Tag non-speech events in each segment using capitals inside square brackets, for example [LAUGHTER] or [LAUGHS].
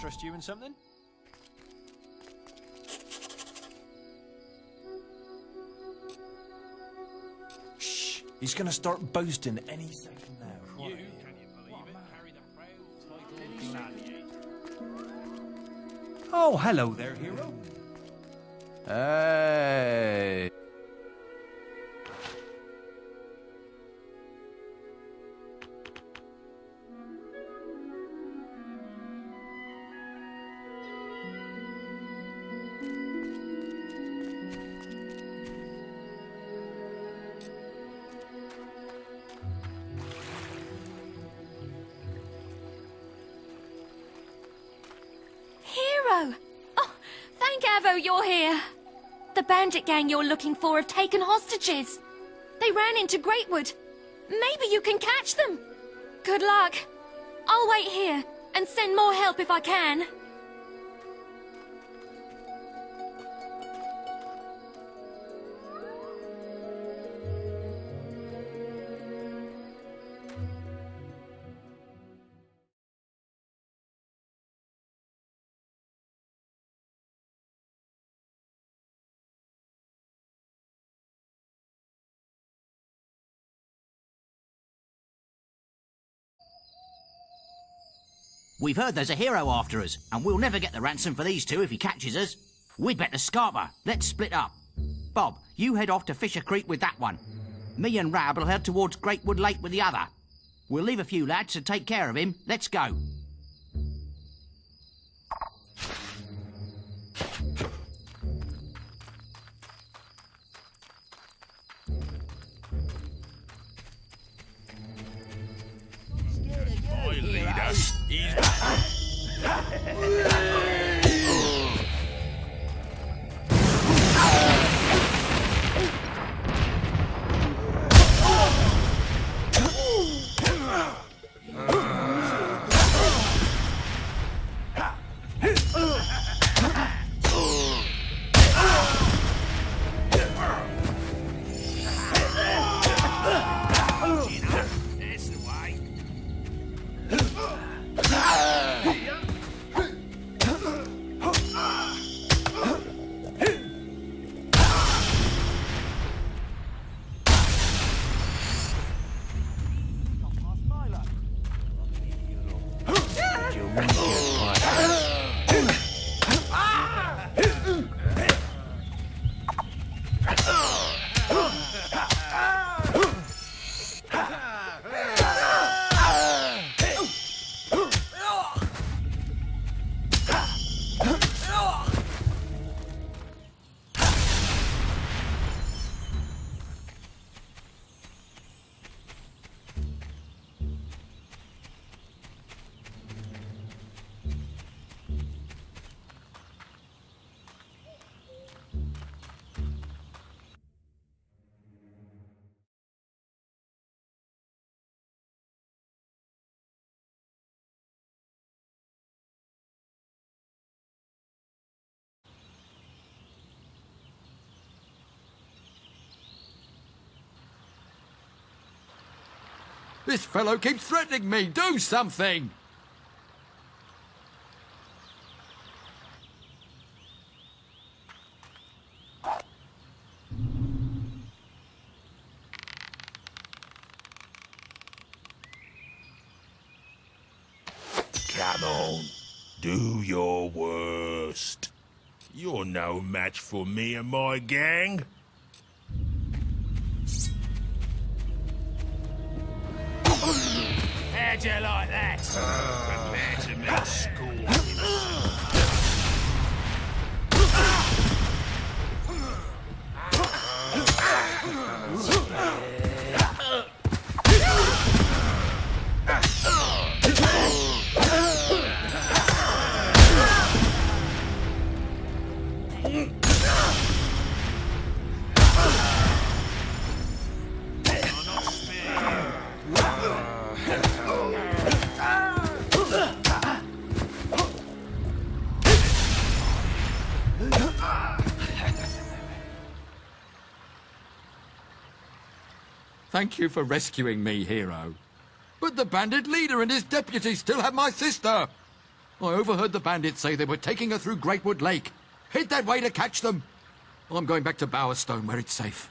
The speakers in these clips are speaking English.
trust you in something? Shh! He's gonna start boasting any second now. You, can you believe it? Carry the proud title gladiator. Oh, hello there, hero. Hey. The bandit gang you're looking for have taken hostages. They ran into Greatwood. Maybe you can catch them. Good luck. I'll wait here and send more help if I can. We've heard there's a hero after us, and we'll never get the ransom for these two if he catches us. We'd better scarper. Let's split up. Bob, you head off to Fisher Creek with that one. Me and Rab will head towards Greatwood Lake with the other. We'll leave a few lads to take care of him. Let's go. Leader, This fellow keeps threatening me. Do something. Come on, do your worst. You're no match for me and my gang. How'd you like that? Ah. Prepare to meet Thank you for rescuing me, hero. But the bandit leader and his deputy still have my sister. I overheard the bandits say they were taking her through Greatwood Lake. Head that way to catch them. I'm going back to Bowerstone where it's safe.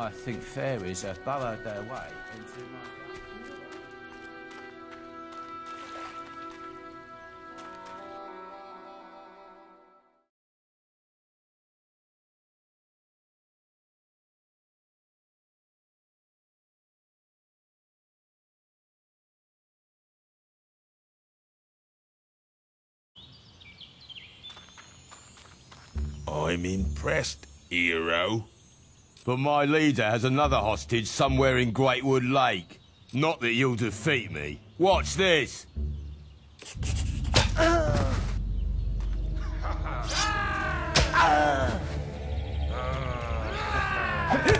I think fairies have burrowed their way into my. I'm impressed, hero. But my leader has another hostage somewhere in Greatwood Lake. Not that you'll defeat me. Watch this! [LAUGHS]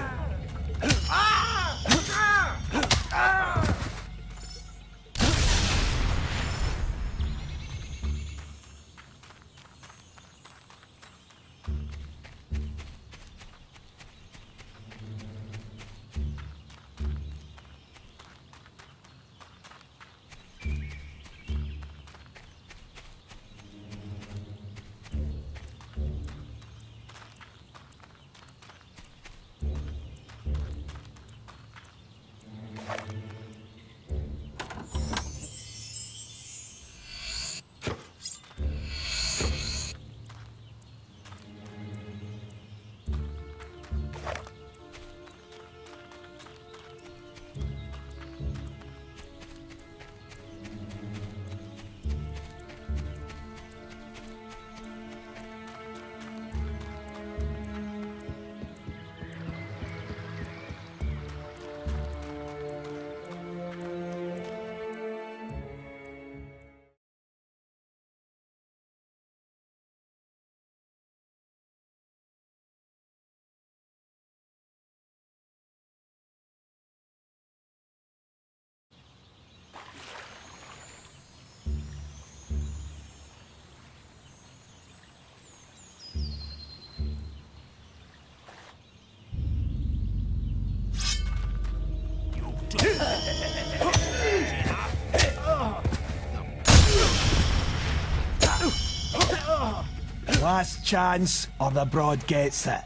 Last chance, or the broad gets it.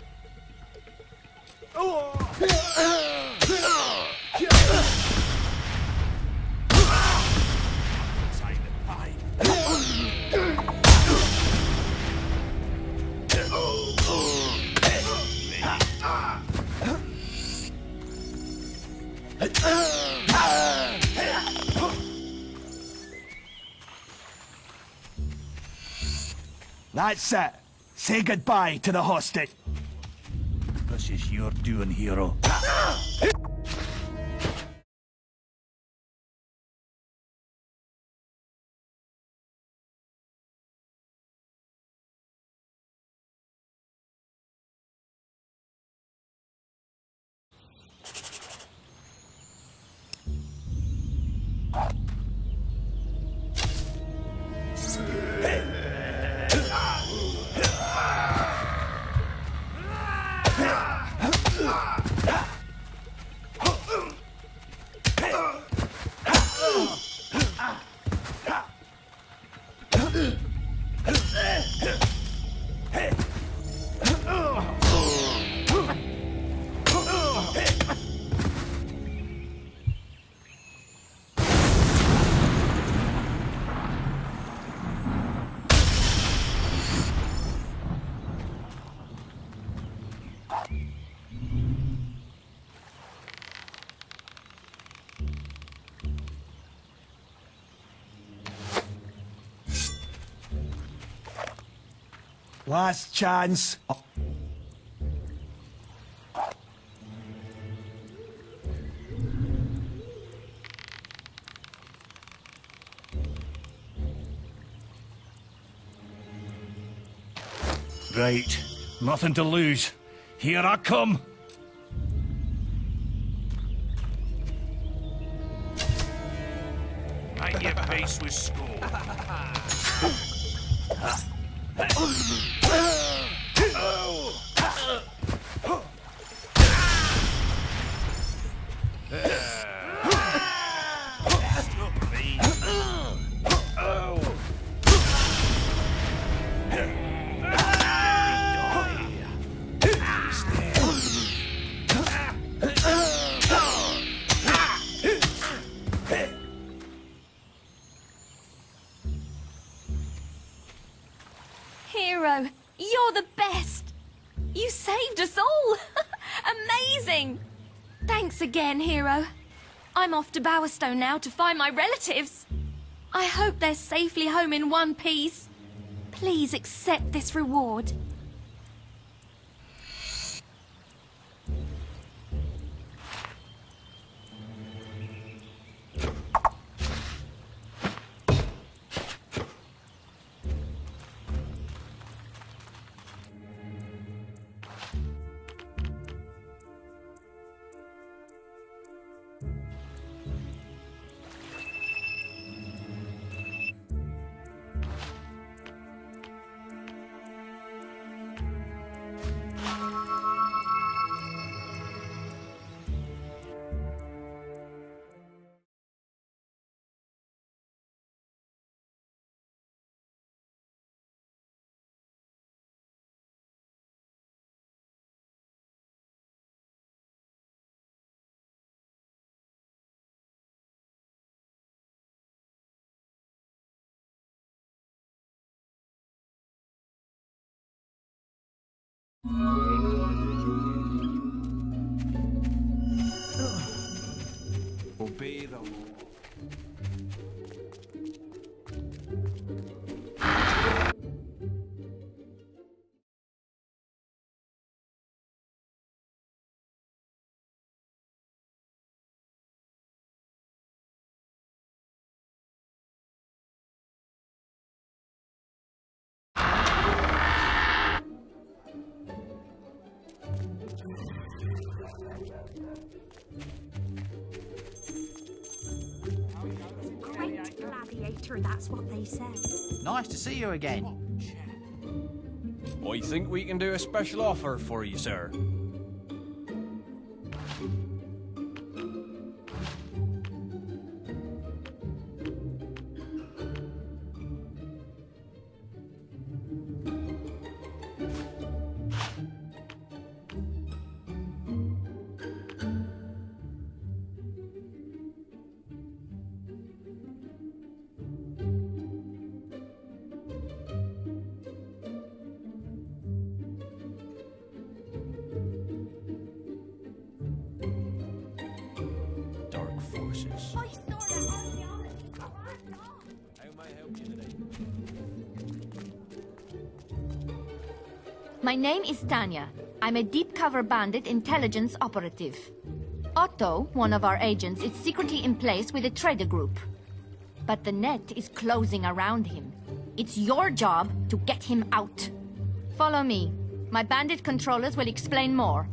That's it. Say goodbye to the hostage. This is your doing, hero. [LAUGHS] Last chance. Oh. Right. Nothing to lose. Here I come. To Bowerstone now to find my relatives. I hope they're safely home in one piece. Please accept this reward. Great gladiator, that's what they say. Nice to see you again. I think we can do a special offer for you, sir. How oh, may I help you today? My name is Tanya. I'm a deep cover bandit intelligence operative. Otto, one of our agents, is secretly in place with a trader group. But the net is closing around him. It's your job to get him out. Follow me. My bandit controllers will explain more.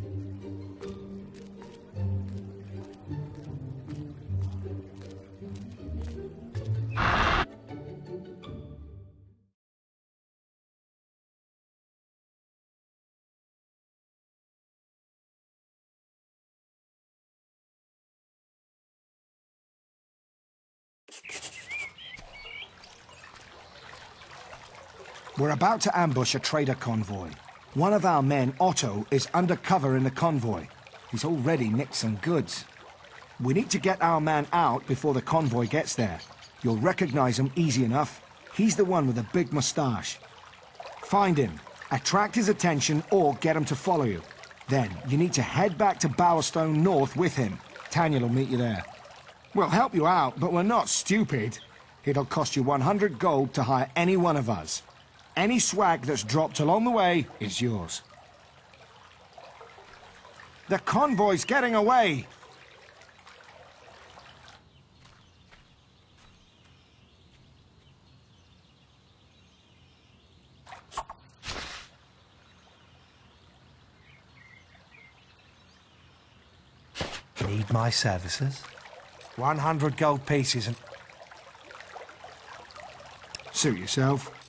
We're about to ambush a trader convoy. One of our men, Otto, is undercover in the convoy. He's already nicked some goods. We need to get our man out before the convoy gets there. You'll recognize him easy enough. He's the one with the big mustache. Find him, attract his attention, or get him to follow you. Then, you need to head back to Bowerstone North with him. Tanya will meet you there. We'll help you out, but we're not stupid. It'll cost you 100 gold to hire any one of us. Any swag that's dropped along the way is yours. The convoy's getting away! Need my services? 100 gold pieces and... Suit yourself.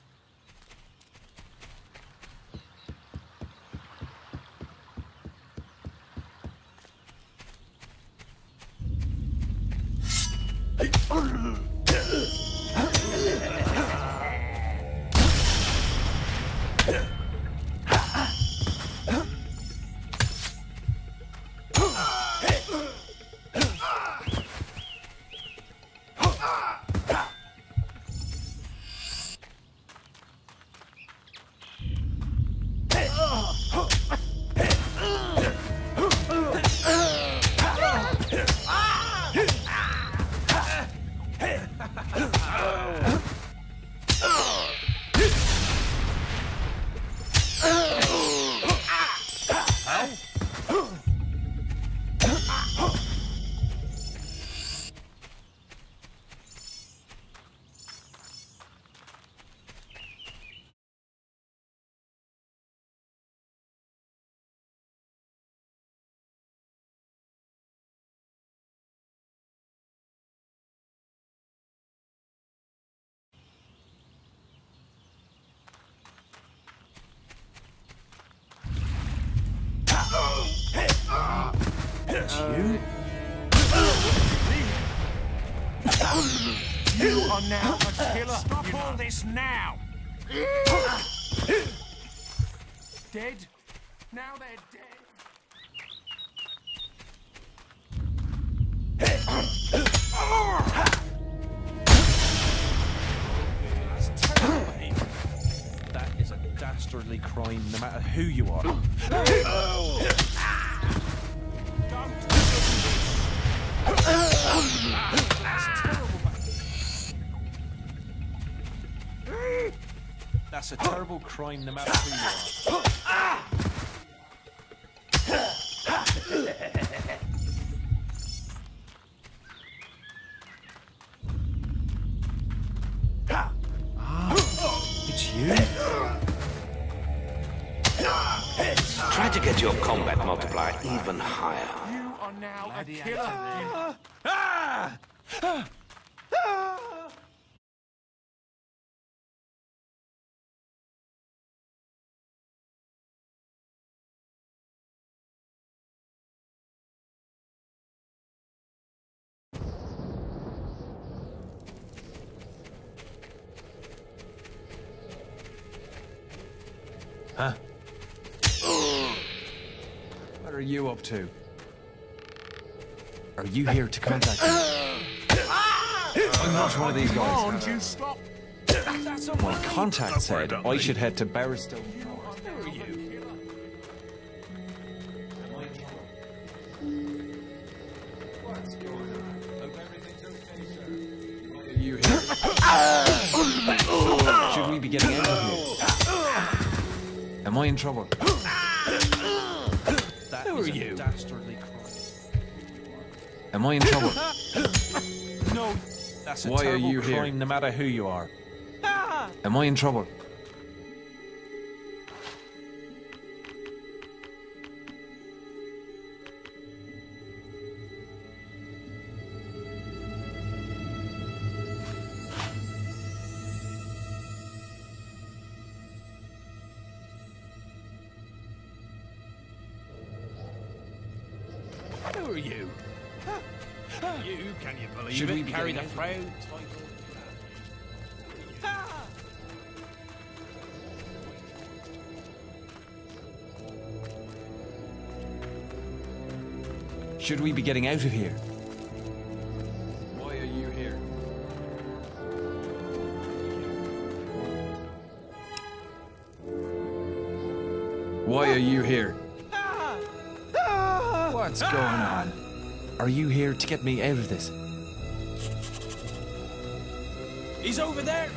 You? You are now a killer. Stop all this now. dead? Now they're dead. That is a dastardly crime, no matter who you are. That's a terrible crime, no matter who you are. Huh? What are you up to? Are you here to contact me? I'm not one of these guys. Can't you stop? My contact said I should head to Bowerstone. Am I in trouble? That Who is are you? Dastardly. Am I in trouble? [LAUGHS] No. That's a Why are terrible you here? no matter who you are. Ah! Am I in trouble? We be Carry the getting proud Should we be getting out of here? Why are you here? Why are you here? What's going on? Are you here to get me out of this? He's over there!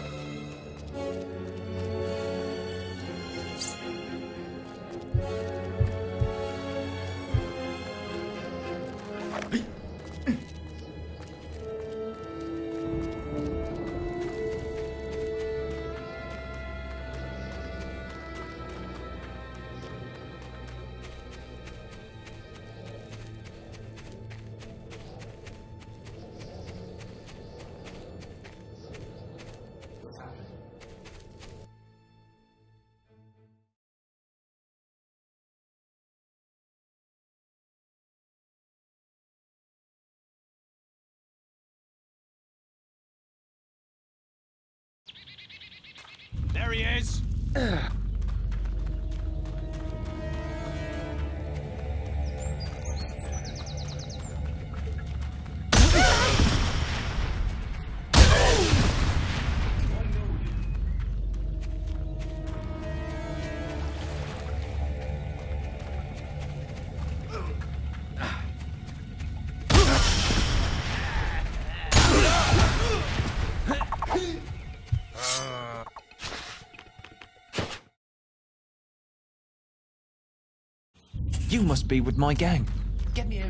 You must be with my gang. Get me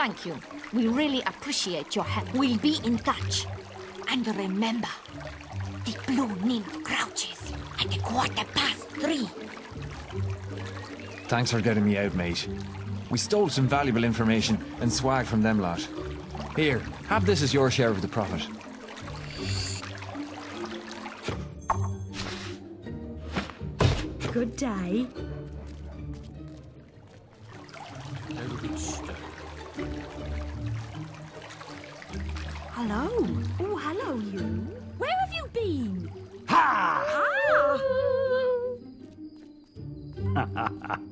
Thank you. We really appreciate your help. We'll be in touch. And remember, the blue nymph crouches at the quarter past three. Thanks for getting me out, mate. We stole some valuable information and swag from them lot. Here, have this as your share of the profit. Good day. 哈哈。